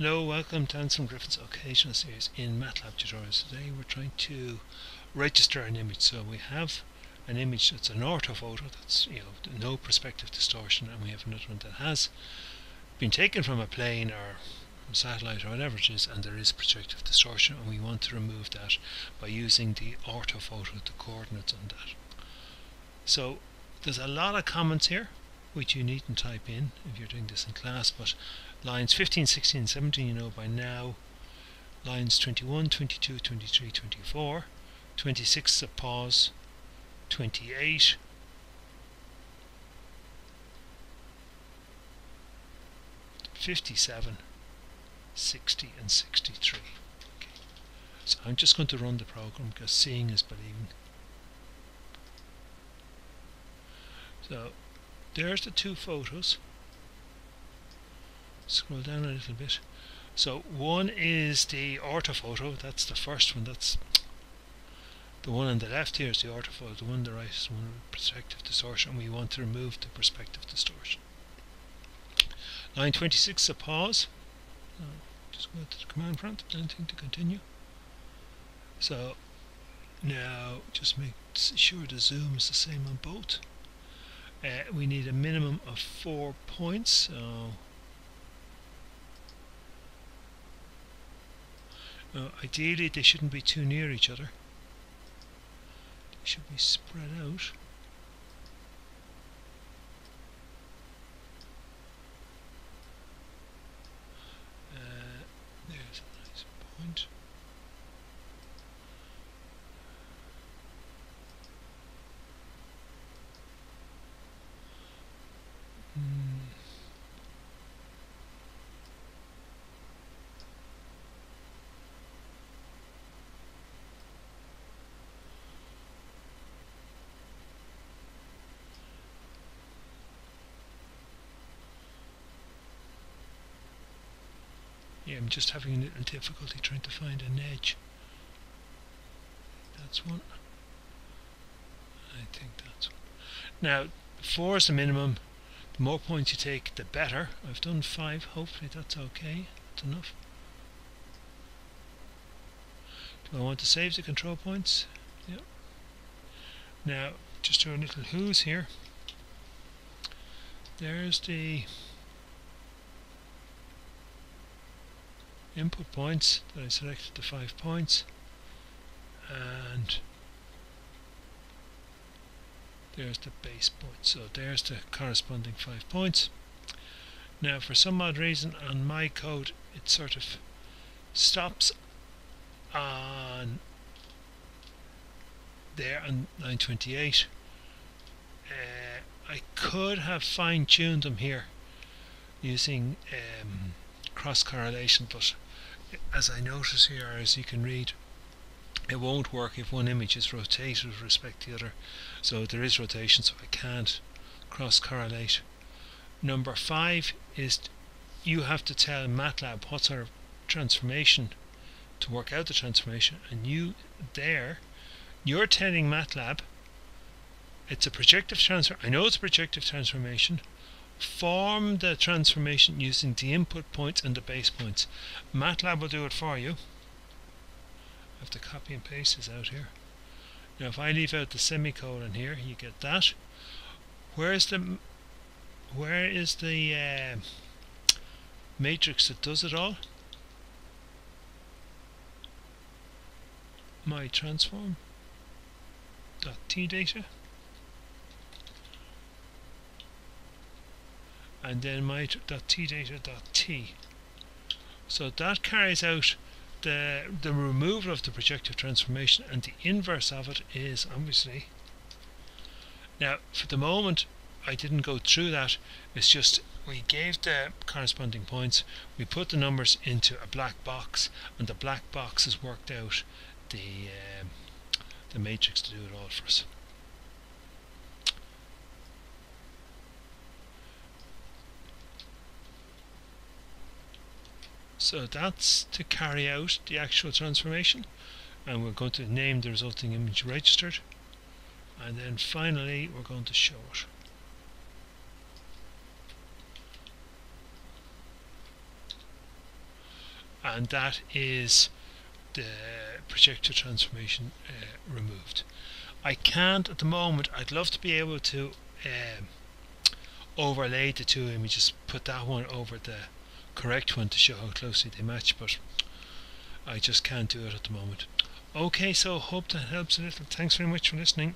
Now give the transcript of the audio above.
Hello, welcome to Anselm Griffin's occasional series in MATLAB tutorials. Today we're trying to register an image. So we have an image that's an orthophoto, that's you know no perspective distortion, and we have another one that has been taken from a plane or a satellite or whatever it is, and there is perspective distortion, and we want to remove that by using the orthophoto, the coordinates on that. So there's a lot of comments here which you needn't type in if you're doing this in class, but lines 15, 16, 17 you know by now, lines 21, 22, 23, 24, 26 is a pause, 28, Fifty-seven, sixty, and 63. Okay. So I'm just going to run the program because seeing is believing. So there's the two photos scroll down a little bit. So one is the orthophoto. That's the first one. That's the one on the left here is the orthophoto. The one on the right is one with perspective distortion. We want to remove the perspective distortion. Line 26 a pause. Just go to the command prompt. Anything to continue? So now just make sure the zoom is the same on both. Uh, we need a minimum of four points. So uh, ideally they shouldn't be too near each other. They should be spread out uh, there's a nice point Mm. I'm just having a little difficulty trying to find an edge. That's one. I think that's one. Now, four is the minimum, the more points you take, the better. I've done five. Hopefully that's okay. That's enough. Do I want to save the control points? Yep. Now, just do a little whos here. There's the input points that I selected the five points and there's the base point. So there's the corresponding five points. Now for some odd reason on my code it sort of stops on there on 928 uh, I could have fine-tuned them here using um, cross correlation but as I notice here as you can read it won't work if one image is rotated with respect to the other. So there is rotation so I can't cross correlate number five is you have to tell MATLAB what sort of transformation to work out the transformation and you there you're telling MATLAB it's a projective transfer I know it's a projective transformation form the transformation using the input points and the base points MATLAB will do it for you I have to copy and paste this out here. Now if I leave out the semicolon here, you get that. Where's the where is the uh, matrix that does it all? My transform dot t data and then my dot t data dot t. So that carries out the, the removal of the projective transformation and the inverse of it is obviously now for the moment I didn't go through that. It's just we gave the corresponding points. We put the numbers into a black box and the black box has worked out the um, the matrix to do it all for us So that's to carry out the actual transformation and we're going to name the resulting image registered and then finally we're going to show it. and that is the projective transformation uh, removed. I can't at the moment, I'd love to be able to um, overlay the two images, put that one over the correct one to show how closely they match, but I just can't do it at the moment. Okay, so hope that helps a little. Thanks very much for listening.